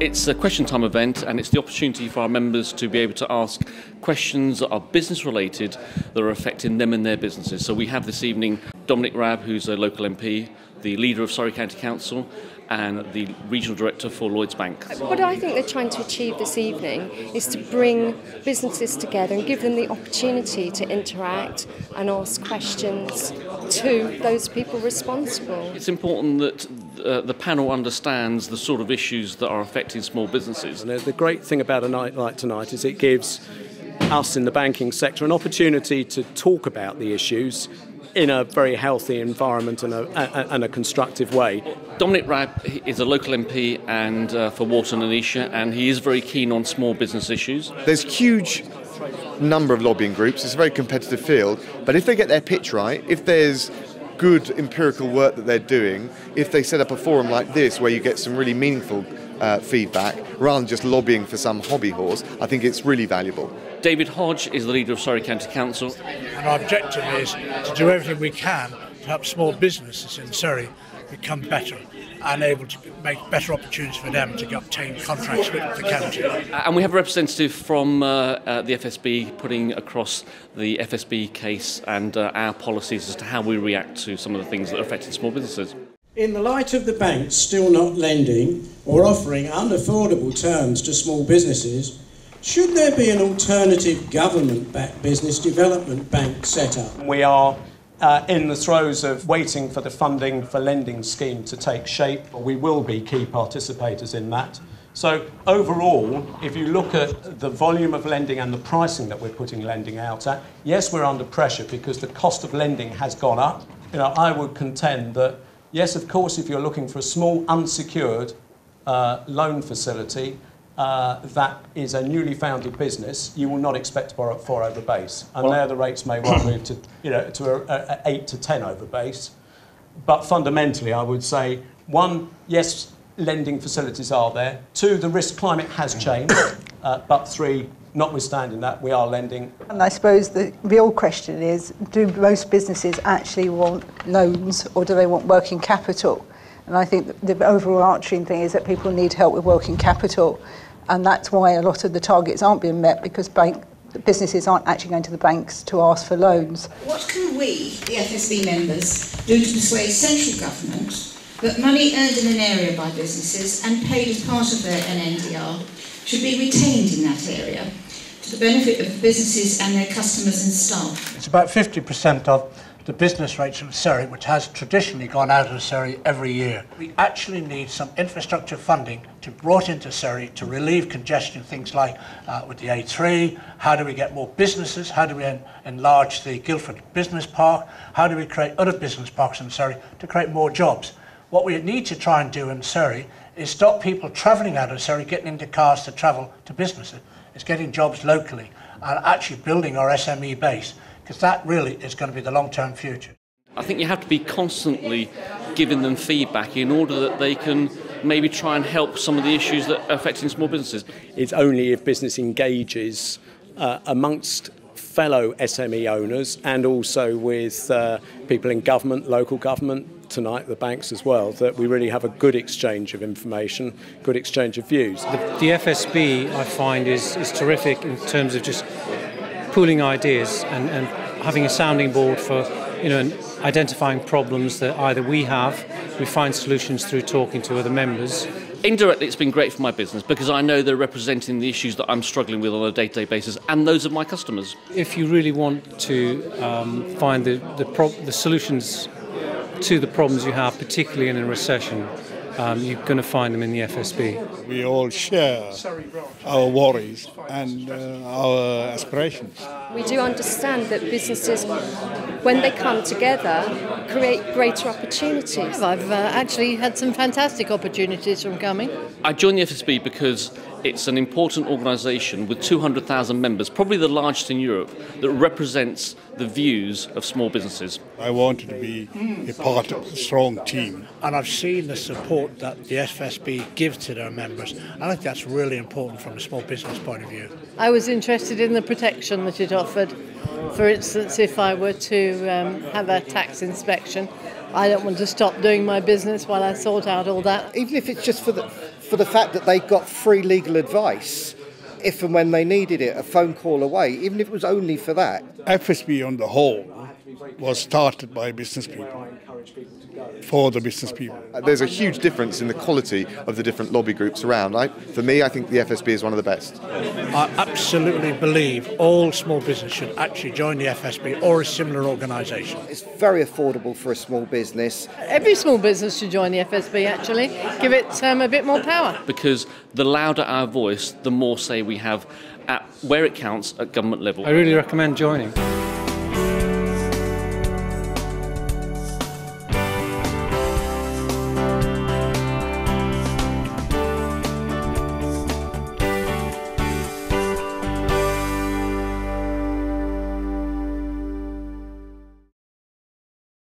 It's a question time event and it's the opportunity for our members to be able to ask questions that are business related that are affecting them and their businesses. So we have this evening Dominic Raab, who's a local MP, the leader of Surrey County Council, and the regional director for Lloyds Bank. What I think they're trying to achieve this evening is to bring businesses together and give them the opportunity to interact and ask questions to those people responsible. It's important that uh, the panel understands the sort of issues that are affecting small businesses. And the great thing about a night like tonight is it gives us in the banking sector an opportunity to talk about the issues in a very healthy environment and a, a, and a constructive way. Dominic Raab is a local MP and uh, for Walton and Esher, and he is very keen on small business issues. There's a huge number of lobbying groups. It's a very competitive field, but if they get their pitch right, if there's good empirical work that they're doing, if they set up a forum like this where you get some really meaningful uh, feedback rather than just lobbying for some hobby horse, I think it's really valuable. David Hodge is the leader of Surrey County Council. And our objective is to do everything we can to help small businesses in Surrey become better and able to make better opportunities for them to obtain contracts with the county. And we have a representative from uh, uh, the FSB putting across the FSB case and uh, our policies as to how we react to some of the things that are affecting small businesses. In the light of the banks still not lending or offering unaffordable terms to small businesses, should there be an alternative government backed business development bank set up? We are uh, in the throes of waiting for the funding for lending scheme to take shape. But we will be key participators in that. So overall, if you look at the volume of lending and the pricing that we're putting lending out at, yes, we're under pressure because the cost of lending has gone up. You know, I would contend that yes, of course, if you're looking for a small unsecured uh, loan facility, that is a newly founded business, you will not expect to borrow at four over base. And well, there the rates may well move to, you know, to a, a, a eight to 10 over base. But fundamentally, I would say, one, yes, lending facilities are there. Two, the risk climate has changed. Uh, but three, notwithstanding that, we are lending. And I suppose the real question is, do most businesses actually want loans or do they want working capital? And I think the overarching thing is that people need help with working capital and that's why a lot of the targets aren't being met because bank businesses aren't actually going to the banks to ask for loans. What can we, the FSB members, do to persuade central government that money earned in an area by businesses and paid as part of their NNDR should be retained in that area to the benefit of businesses and their customers and staff? It's about 50% of the business rates of Surrey, which has traditionally gone out of Surrey every year. We actually need some infrastructure funding to brought into Surrey to relieve congestion, things like uh, with the A3, how do we get more businesses, how do we en enlarge the Guildford Business Park, how do we create other business parks in Surrey to create more jobs. What we need to try and do in Surrey is stop people travelling out of Surrey, getting into cars to travel to businesses. It's getting jobs locally and actually building our SME base because that really is going to be the long-term future. I think you have to be constantly giving them feedback in order that they can maybe try and help some of the issues that are affecting small businesses. It's only if business engages uh, amongst fellow SME owners and also with uh, people in government, local government, tonight, the banks as well, that we really have a good exchange of information, good exchange of views. The, the FSB, I find, is, is terrific in terms of just pooling ideas and, and having a sounding board for you know identifying problems that either we have, we find solutions through talking to other members. Indirectly, it's been great for my business because I know they're representing the issues that I'm struggling with on a day-to-day basis and those of my customers. If you really want to um, find the the, the solutions to the problems you have, particularly in a recession, um, you're going to find them in the FSB. We all share our worries and uh, our aspirations. We do understand that businesses, when they come together, create greater opportunities. I've uh, actually had some fantastic opportunities from coming. I joined the FSB because it's an important organisation with 200,000 members, probably the largest in Europe, that represents the views of small businesses. I wanted to be a part of a strong team. And I've seen the support that the FSB gives to their members. I think that's really important from a small business point of view. I was interested in the protection that it offered. For instance, if I were to um, have a tax inspection, I don't want to stop doing my business while I sort out all that. Even if it's just for the for the fact that they got free legal advice if and when they needed it, a phone call away, even if it was only for that. FSB on the whole was started by business people for the business people. Uh, There's a huge difference in the quality of the different lobby groups around. I, for me, I think the FSB is one of the best. I absolutely believe all small business should actually join the FSB or a similar organisation. It's very affordable for a small business. Every small business should join the FSB actually, give it um, a bit more power. Because the louder our voice, the more say we have at where it counts at government level. I really recommend joining.